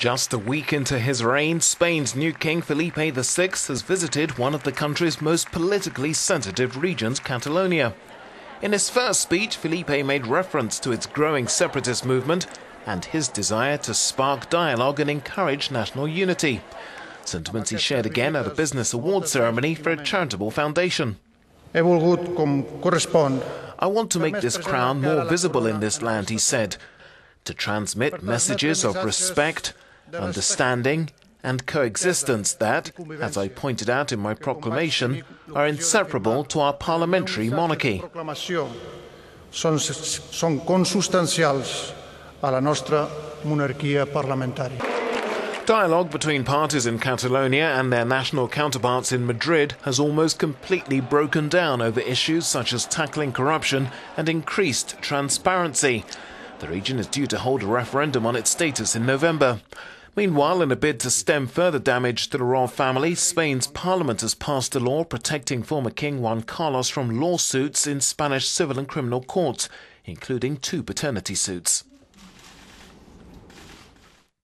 Just a week into his reign, Spain's new king Felipe VI has visited one of the country's most politically sensitive regions, Catalonia. In his first speech, Felipe made reference to its growing separatist movement and his desire to spark dialogue and encourage national unity. Sentiments he shared again at a business award ceremony for a charitable foundation. I want to make this crown more visible in this land, he said, to transmit messages of respect understanding, and coexistence that, as I pointed out in my proclamation, are inseparable to our parliamentary monarchy. Són consustancials a la nostra monarquia parlamentària. Dialogue between parties in Catalonia and their national counterparts in Madrid has almost completely broken down over issues such as tackling corruption and increased transparency. The region is due to hold a referendum on its status in November. Meanwhile, in a bid to stem further damage to the royal family, Spain's parliament has passed a law protecting former King Juan Carlos from lawsuits in Spanish civil and criminal courts, including two paternity suits.